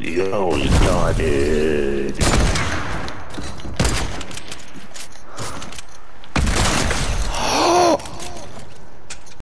Yo, it.